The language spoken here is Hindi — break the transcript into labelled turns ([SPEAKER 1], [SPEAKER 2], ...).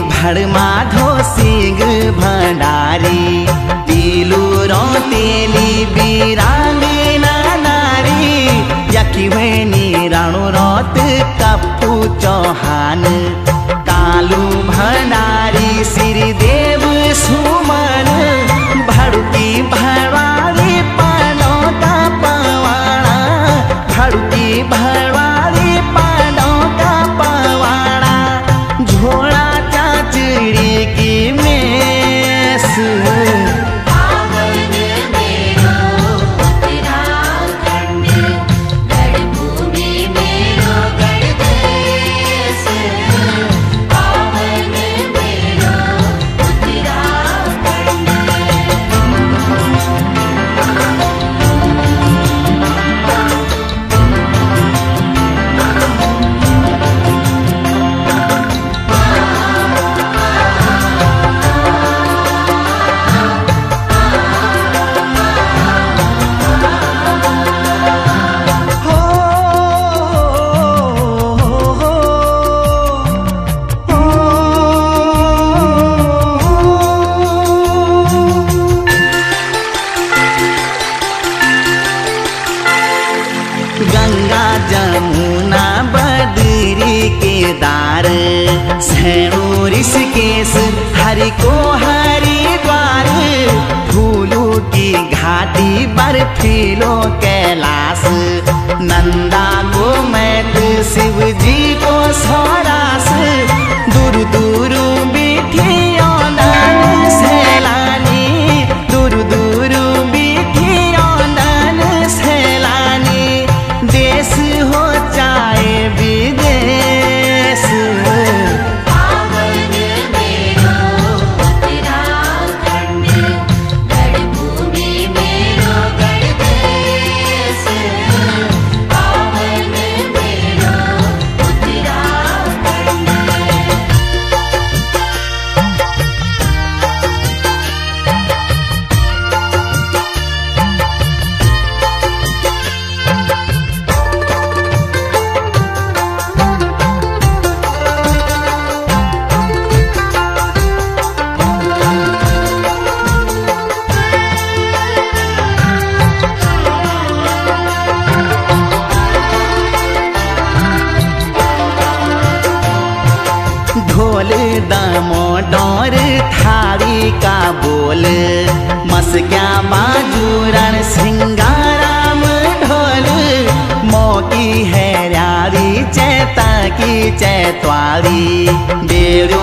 [SPEAKER 1] भड़ माधो सिंह भंडारी, पीलू रो तेली बीरांगना नारी यकी वेनी राणु रोत कप्पू चौहान। कालू भंडारी श्री देव सुमन, भड़की भरवारी पानो का पवाड़ा भड़की भरवारी बदरी केदार सैणु ऋषिकेश हरि को हरि द्वार। फूलों की घाटी बर्फीलो कैलाश नंदा को मैत शिव जी को सौरास डोर थारी का बोल। मस क्या माजूरण सिंगाराम ढोल। मौकी है रारी चैता की चैतवारी। बेरो